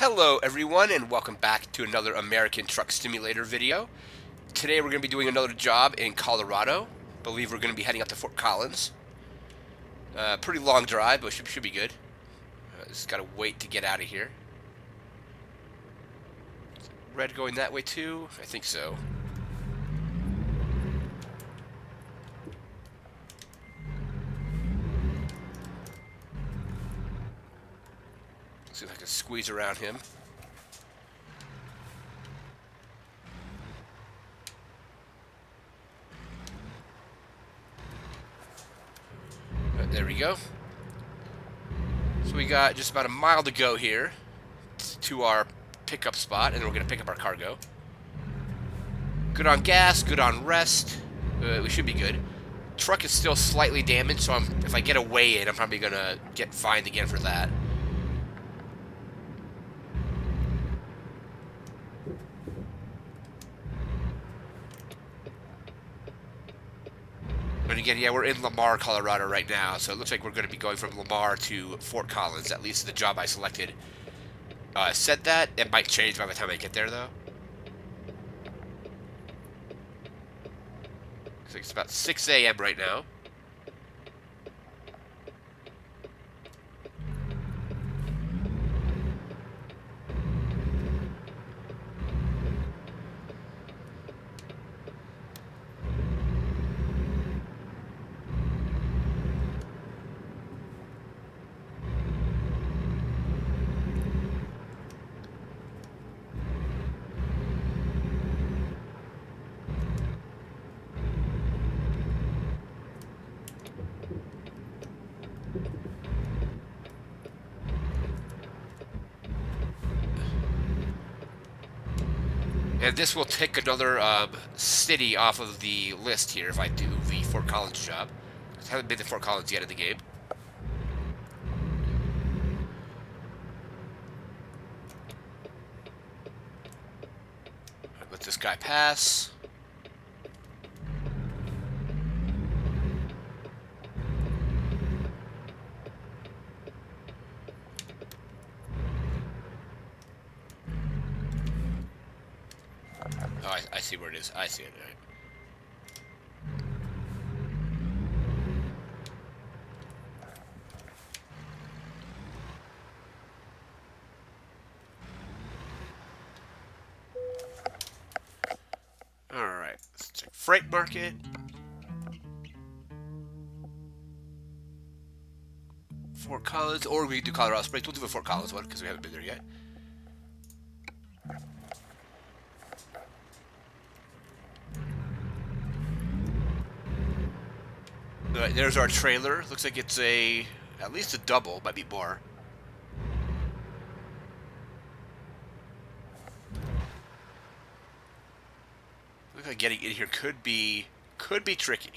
Hello everyone and welcome back to another American Truck Simulator video. Today we're going to be doing another job in Colorado. Believe we're going to be heading up to Fort Collins. Uh, pretty long drive, but should, should be good. Uh, just got to wait to get out of here. Red going that way too? I think so. See if I can squeeze around him. Right, there we go. So we got just about a mile to go here to our pickup spot, and then we're going to pick up our cargo. Good on gas, good on rest. Uh, we should be good. Truck is still slightly damaged, so I'm, if I get a weigh in, I'm probably going to get fined again for that. But again, yeah, we're in Lamar, Colorado right now, so it looks like we're going to be going from Lamar to Fort Collins. At least the job I selected uh, said that. It might change by the time I get there, though. It's about 6 a.m. right now. This will take another um, city off of the list here if I do the Fort Collins job. I haven't been to Fort Collins yet in the game. Let this guy pass. Oh, I, I see where it is. I see it. All right. All right. Let's check freight market. Fort Collins, or we can do Colorado Springs. We'll do the Fort Collins one because we haven't been there yet. Alright, there's our trailer. Looks like it's a, at least a double, might be more. Looks like getting in here could be, could be tricky.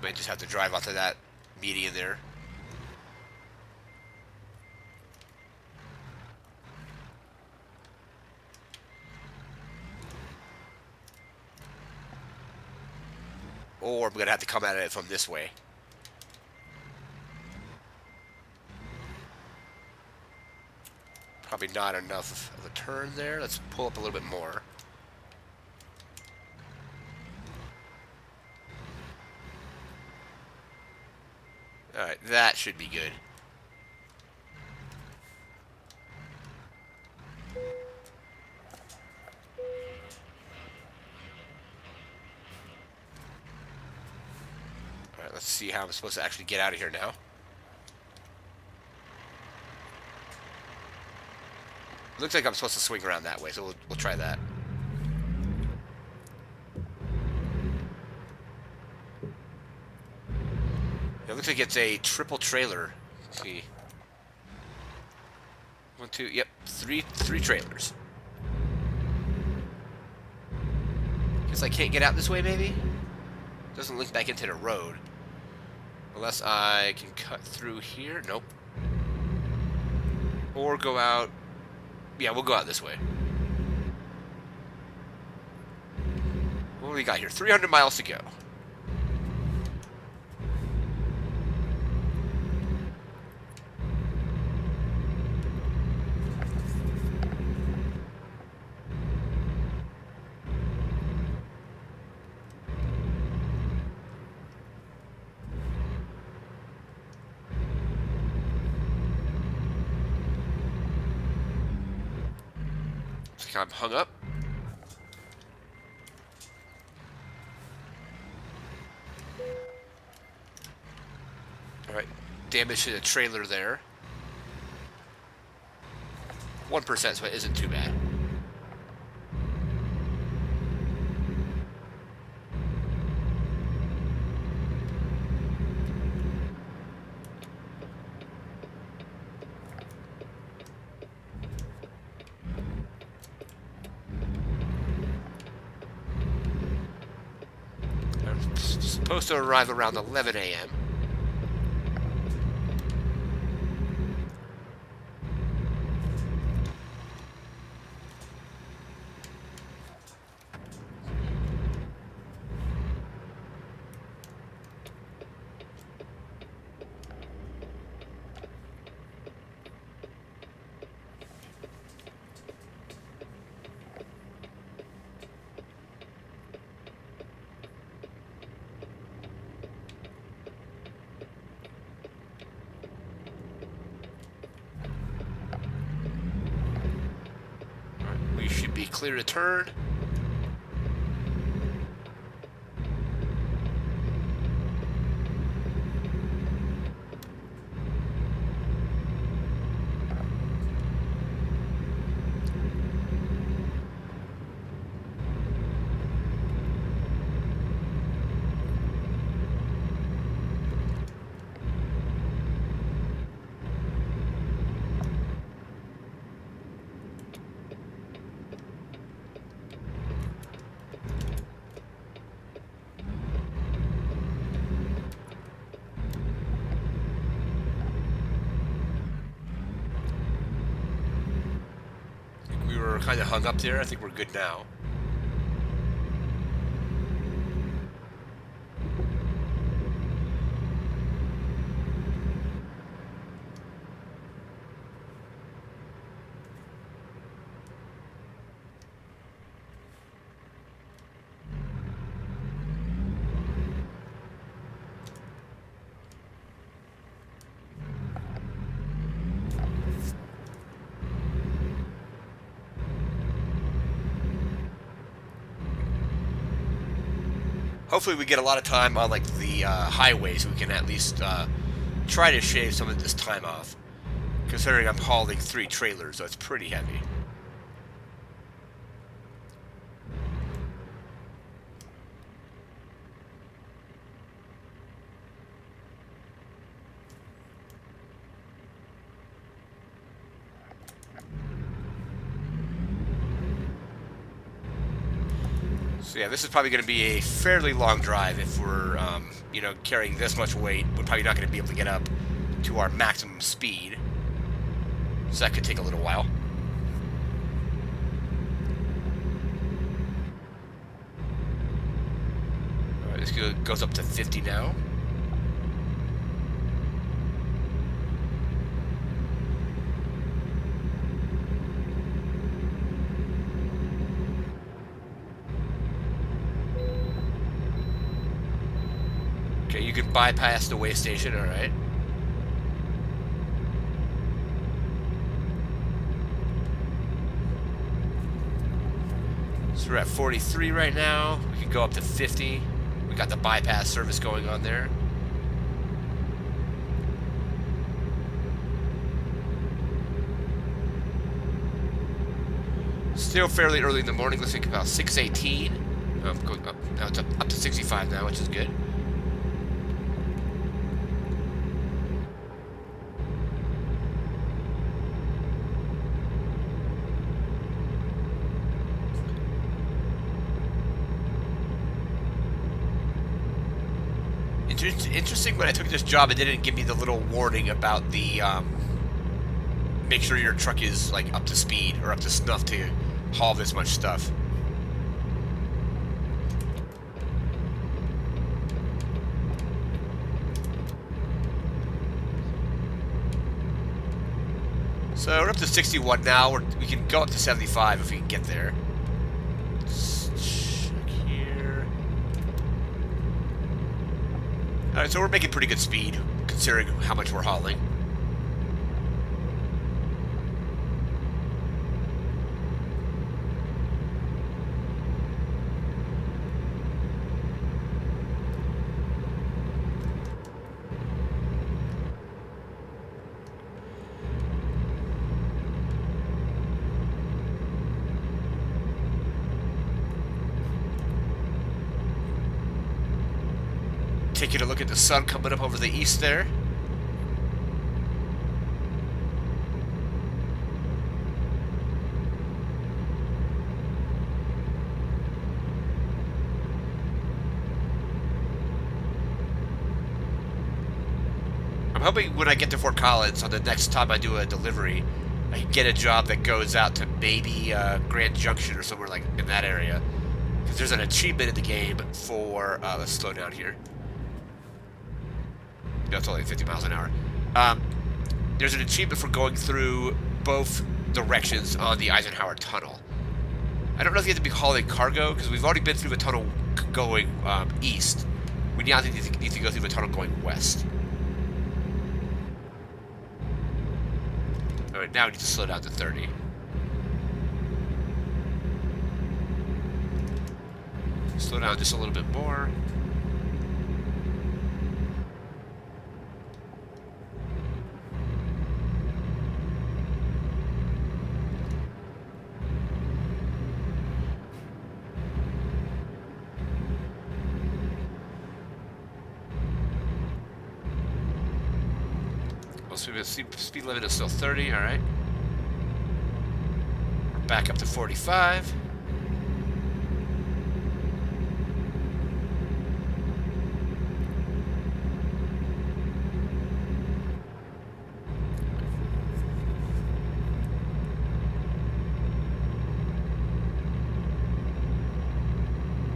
Might just have to drive out to that median there. Or I'm going to have to come at it from this way. Probably not enough of a turn there. Let's pull up a little bit more. Alright, that should be good. How I'm supposed to actually get out of here now. Looks like I'm supposed to swing around that way, so we'll, we'll try that. It looks like it's a triple trailer. Let's see. One, two, yep, three, three trailers. Guess I can't get out this way, maybe? Doesn't link back into the road. Unless I can cut through here. Nope. Or go out. Yeah, we'll go out this way. What do we got here? 300 miles to go. I'm hung up. Alright, damage to the trailer there. 1%, so it isn't too bad. supposed to arrive around 11 a.m. should be clear to turn. kind of hung up there. I think we're good now. Hopefully we get a lot of time on like the uh, highways. We can at least uh, try to shave some of this time off. Considering I'm hauling three trailers, so it's pretty heavy. So yeah, this is probably going to be a fairly long drive if we're, um, you know, carrying this much weight. We're probably not going to be able to get up to our maximum speed. So that could take a little while. This goes up to 50 now. Bypass the weigh station, alright. So we're at 43 right now. We can go up to 50. We got the bypass service going on there. Still fairly early in the morning. Let's think about 618. I'm um, going up now. It's up, up to 65 now, which is good. this job, it didn't give me the little warning about the, um, make sure your truck is, like, up to speed or up to snuff to haul this much stuff. So we're up to 61 now. We're, we can go up to 75 if we can get there. Alright, so we're making pretty good speed, considering how much we're hauling. taking a look at the sun coming up over the east there. I'm hoping when I get to Fort Collins on the next time I do a delivery, I get a job that goes out to maybe uh, Grand Junction or somewhere like in that area. Because there's an achievement in the game for, uh, let's slow down here. That's only 50 miles an hour. Um, there's an achievement for going through both directions on the Eisenhower Tunnel. I don't know if you have to be hauling cargo, because we've already been through the tunnel going um, east. We now need to, need to go through the tunnel going west. Alright, now we need to slow down to 30. Slow down just a little bit more. Speed limit is still 30, alright. We're back up to 45.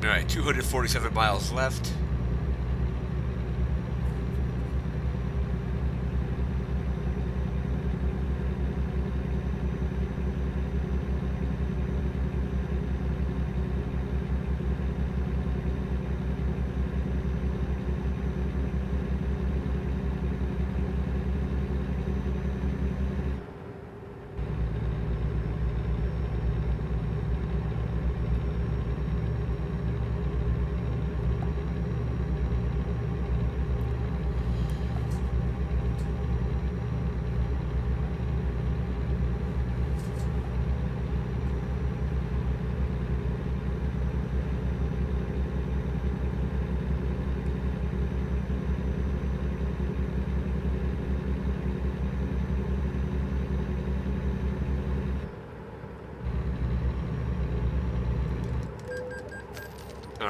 Alright, 247 miles left.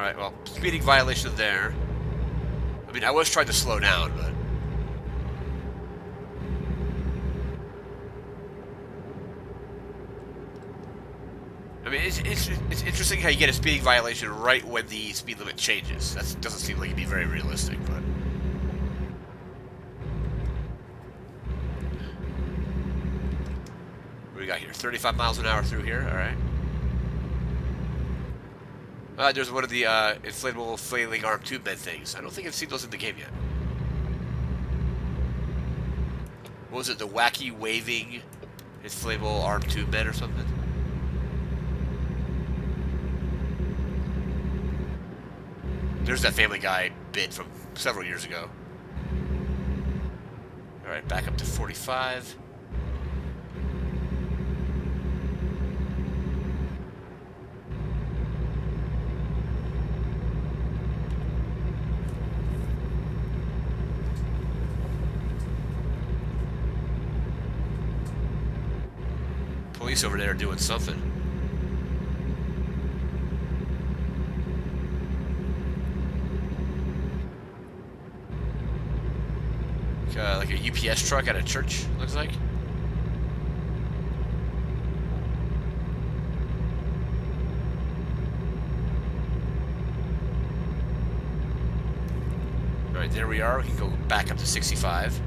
Alright, well, speeding violation there. I mean, I was trying to slow down, but... I mean, it's, it's, it's interesting how you get a speeding violation right when the speed limit changes. That doesn't seem like it'd be very realistic, but... What do we got here? 35 miles an hour through here, alright. Uh, there's one of the uh, inflatable flailing arm tube bed things. I don't think I've seen those in the game yet. What was it? The wacky waving inflatable arm tube bed or something? There's that Family Guy bit from several years ago. Alright, back up to 45. Over there doing something. Uh, like a UPS truck at a church, looks like. Alright, there we are. We can go back up to 65.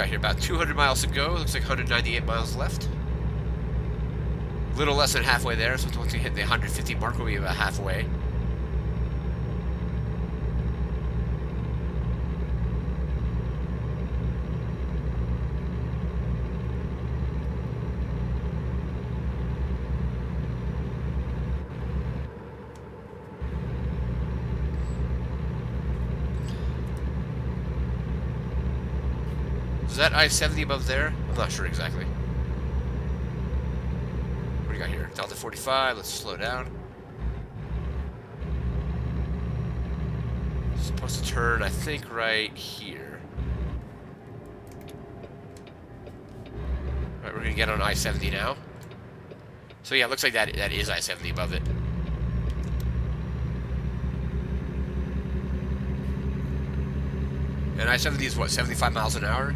Got here? About 200 miles to go. Looks like 198 miles left. A little less than halfway there, so once we hit the 150 mark, we'll be about halfway. Is that I-70 above there? I'm not sure exactly. What do you got here? Delta 45, let's slow down. Supposed to turn, I think, right here. Alright, we're gonna get on I-70 now. So yeah, it looks like that that is I-70 above it. And I-70 is what, 75 miles an hour?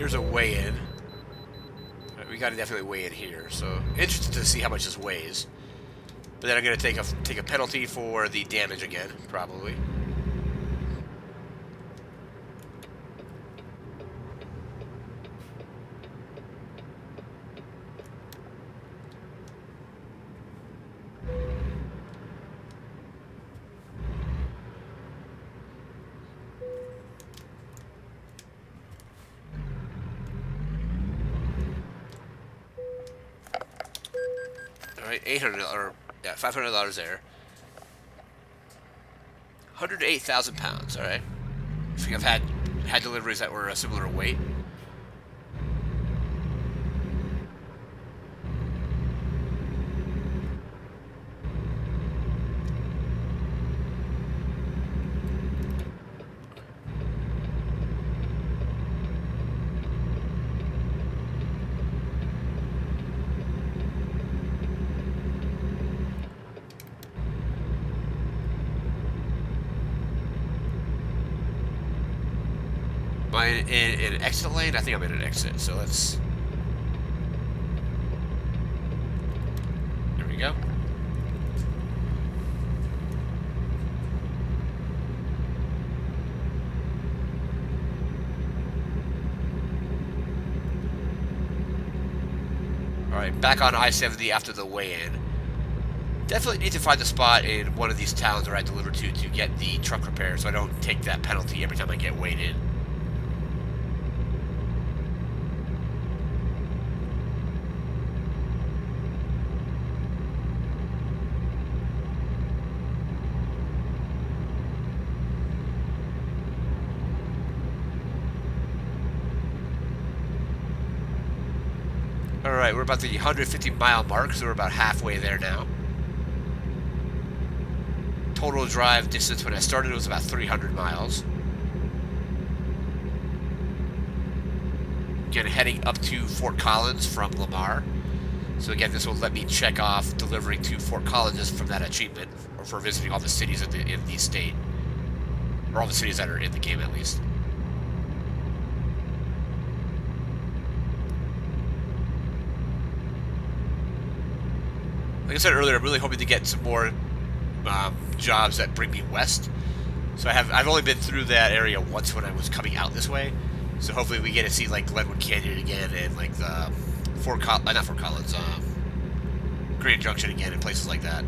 Here's a weigh-in. We got to definitely weigh in here. So interested to see how much this weighs. But then I'm gonna take a take a penalty for the damage again, probably. Alright, 800 or yeah, $500 there. 108,000 pounds, alright? I think I've had had deliveries that were a similar weight. Am I in, in, in an exit lane? I think I'm in an exit, so let's... There we go. Alright, back on I-70 after the weigh-in. Definitely need to find a spot in one of these towns where I deliver to to get the truck repaired so I don't take that penalty every time I get weighed in. We're about the 150 mile mark, so we're about halfway there now. Total drive distance when I started was about 300 miles. Again, heading up to Fort Collins from Lamar. So again, this will let me check off delivering to Fort Collins from that achievement, or for visiting all the cities in the, in the state. Or all the cities that are in the game, at least. Like I said earlier, I'm really hoping to get some more um, jobs that bring me west. So I have I've only been through that area once when I was coming out this way. So hopefully we get to see like Glenwood Canyon again and like the Fort Col uh, not Fort Collins, um, Grand Junction again and places like that.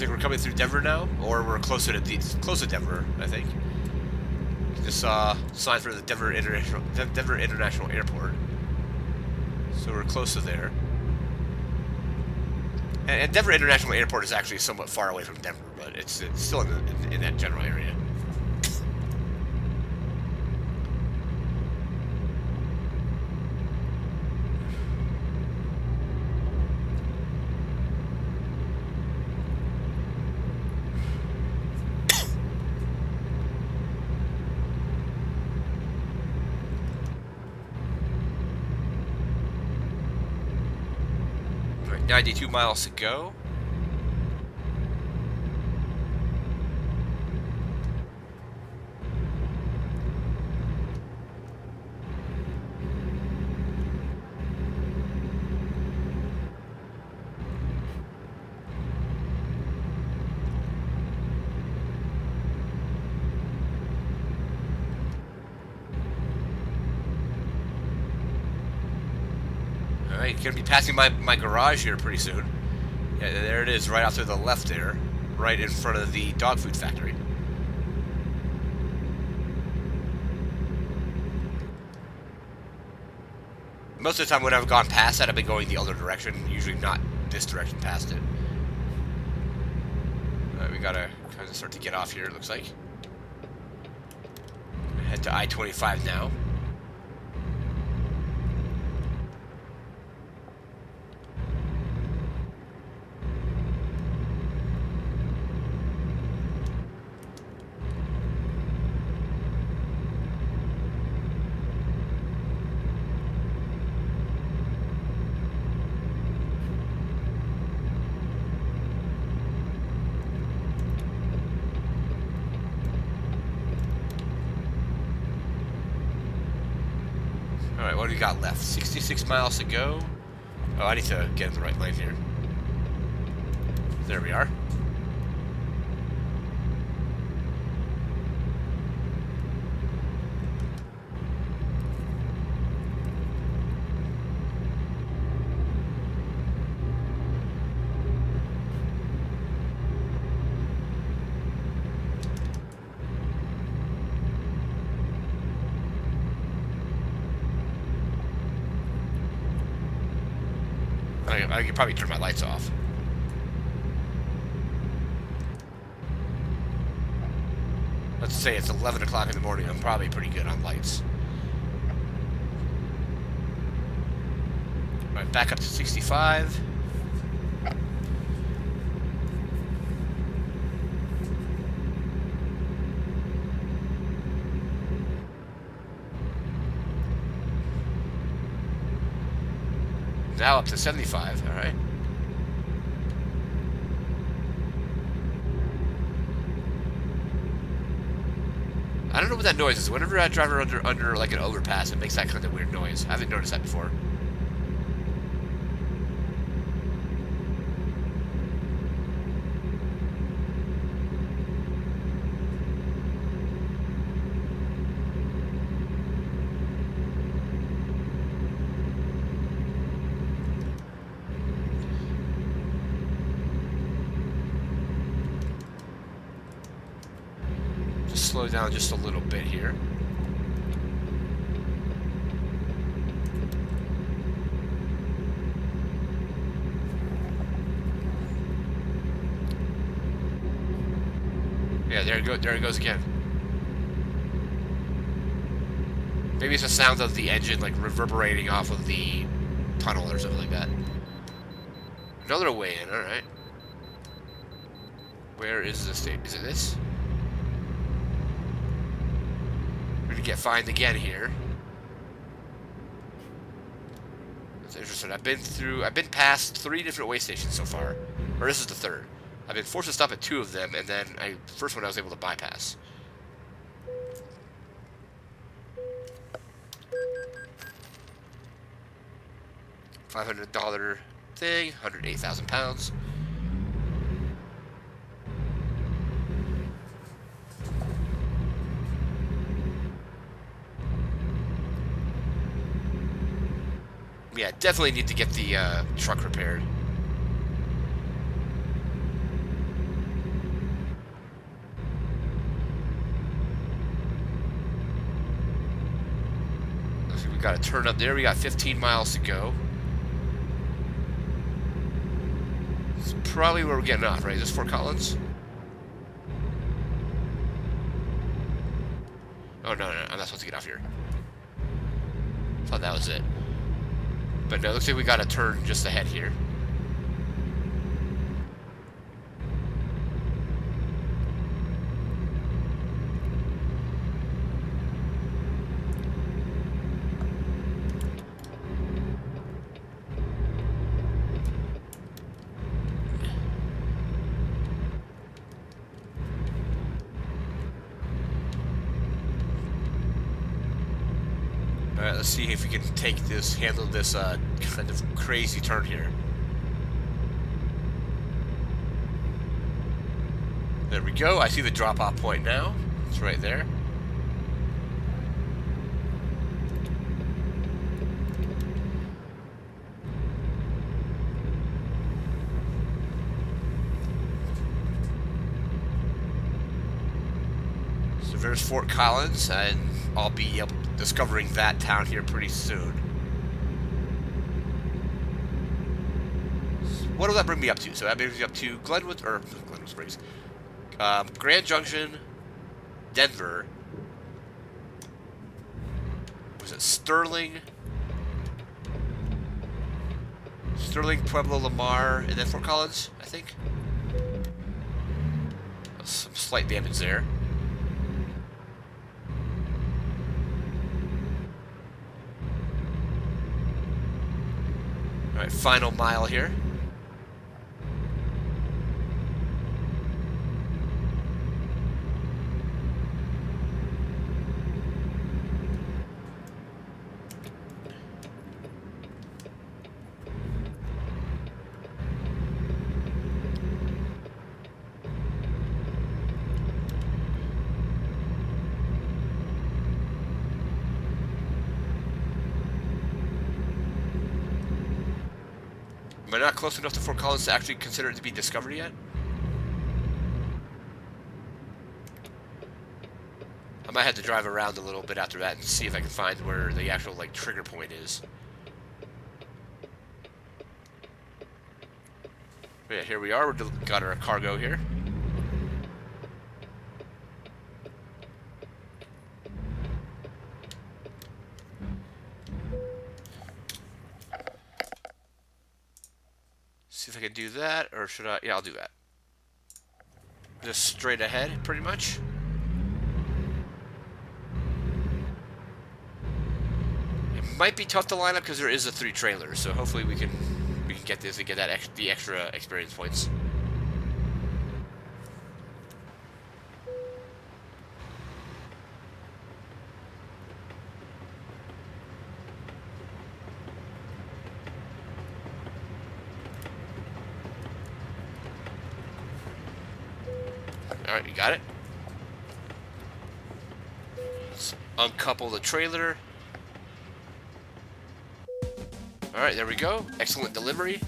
Like we're coming through Denver now, or we're closer to the, close to Denver, I think. Just saw sign for the Denver International Denver International Airport, so we're close to there. And, and Denver International Airport is actually somewhat far away from Denver, but it's, it's still in, the, in, in that general area. Right, 92 miles to go. Alright, gonna be passing my, my garage here pretty soon. Yeah, there it is, right off to the left there. Right in front of the dog food factory. Most of the time when I've gone past that, I've been going the other direction, usually not this direction past it. We gotta kind of start to get off here, it looks like. Head to I-25 now. Alright, what do we got left? 66 miles to go. Oh, I need to get in the right lane here. There we are. I, I could probably turn my lights off. Let's say it's 11 o'clock in the morning. I'm probably pretty good on lights. Alright, back up to 65. Now up to 75, alright. What that noise is. Whenever I drive under under like an overpass, it makes that kind of weird noise. I haven't noticed that before. Just slow down just a little bit here. Yeah, there There it goes again. Maybe it's the sound of the engine like reverberating off of the tunnel or something like that. Another weigh in. All right. Where is the state? Is it this? We're gonna get fined again here. That's interesting. I've been through. I've been past three different weigh stations so far, or this is the third. I've been forced to stop at two of them, and then I first one I was able to bypass. Five hundred dollar thing, hundred eight thousand pounds. Yeah, definitely need to get the uh, truck repaired. We got to turn up there. We got 15 miles to go. It's probably where we're getting off, right? Is this Fort Collins? Oh, no, no, I'm not supposed to get off here. Thought that was it. But no, it looks like we got to turn just ahead here. Alright, let's see if we can take this, handle this uh, kind of crazy turn here. There we go. I see the drop-off point now. It's right there. So there's Fort Collins, and I'll be discovering that town here pretty soon. What will that bring me up to? So that brings me up to Glenwood, or Glenwood Springs, um, Grand Junction, Denver. Was it Sterling? Sterling, Pueblo, Lamar, and then Fort Collins, I think. Some slight damage there. Alright, final mile here. Am I not close enough to Fort Collins to actually consider it to be discovered yet? I might have to drive around a little bit after that and see if I can find where the actual like trigger point is. But yeah, here we are. We've got our cargo here. See if I can do that, or should I? Yeah, I'll do that. Just straight ahead, pretty much. It might be tough to line up because there is a three trailer, so hopefully we can we can get this and get that ex the extra experience points. Alright, you got it. Let's uncouple the trailer. Alright, there we go. Excellent delivery.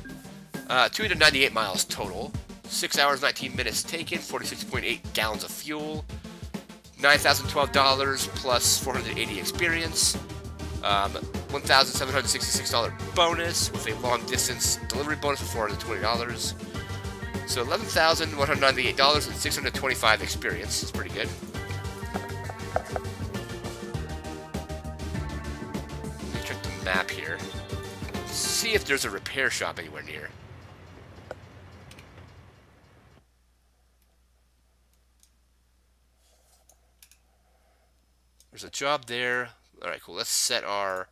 Uh, 298 miles total. 6 hours, 19 minutes taken. 46.8 gallons of fuel. $9,012 plus 480 experience. Um, $1,766 bonus with a long distance delivery bonus of $420. So $11,198 and 625 experience. It's pretty good. See if there's a repair shop anywhere near. There's a job there. Alright, cool. Let's set our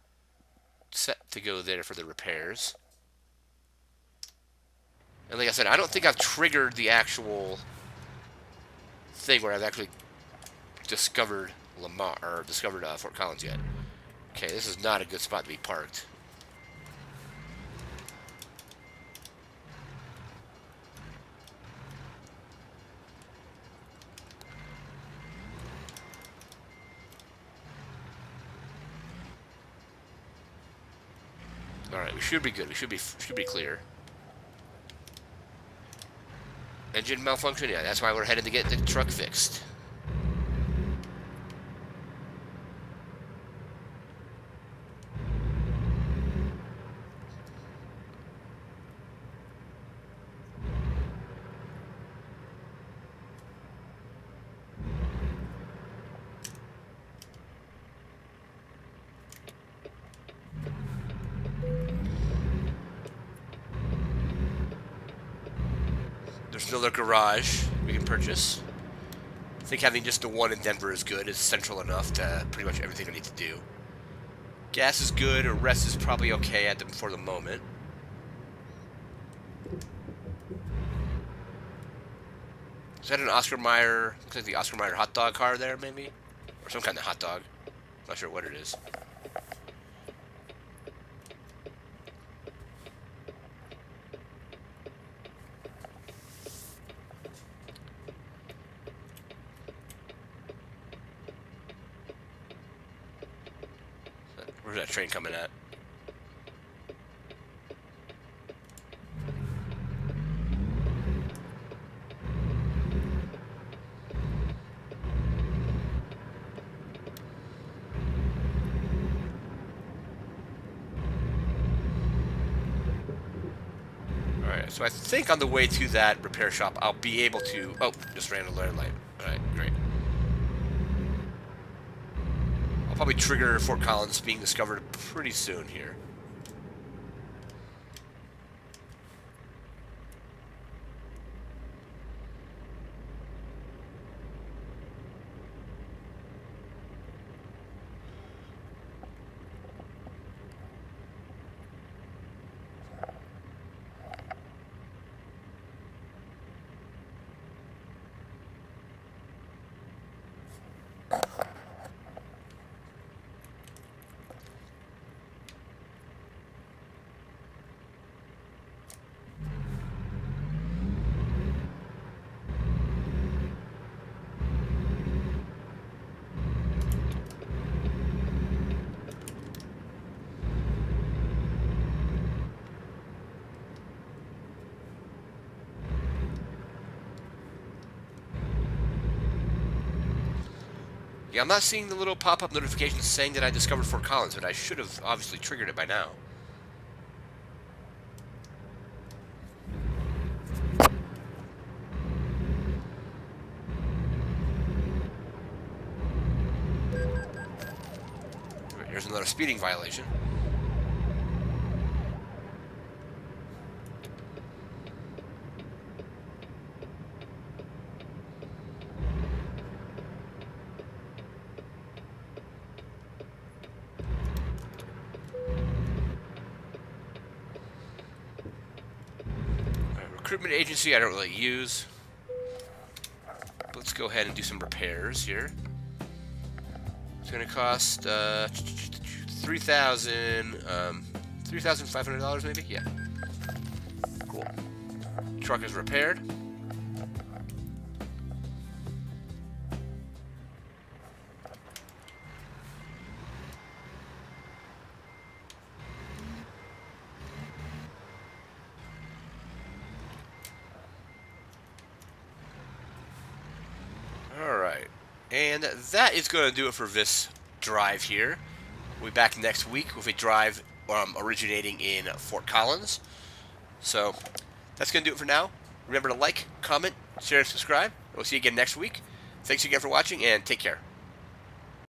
set to go there for the repairs. And like I said, I don't think I've triggered the actual thing where I've actually discovered Lamar, or discovered uh, Fort Collins yet. Okay, this is not a good spot to be parked. Alright, we should be good. We should be should be clear. Engine malfunction? Yeah, that's why we're headed to get the truck fixed. There's another garage we can purchase. I think having just the one in Denver is good. It's central enough to pretty much everything I need to do. Gas is good. Rest is probably okay at for the moment. Is that an Oscar Mayer? Looks like the Oscar Mayer hot dog car there, maybe? Or some kind of hot dog. Not sure what it is. Where's that train coming at? Alright, so I think on the way to that repair shop, I'll be able to... Oh, just ran a alert light. Alright, great. I'll probably trigger Fort Collins being discovered pretty soon here. Yeah, I'm not seeing the little pop-up notification saying that I discovered Fort Collins, but I should have obviously triggered it by now. Here's another speeding violation. Recruitment agency I don't really use. Let's go ahead and do some repairs here. It's going to cost uh, 3000 um, $3,500 maybe? Yeah. Cool. Truck is repaired. Is going to do it for this drive here. We'll be back next week with a drive um, originating in Fort Collins. So that's going to do it for now. Remember to like, comment, share, and subscribe. We'll see you again next week. Thanks again for watching, and take care.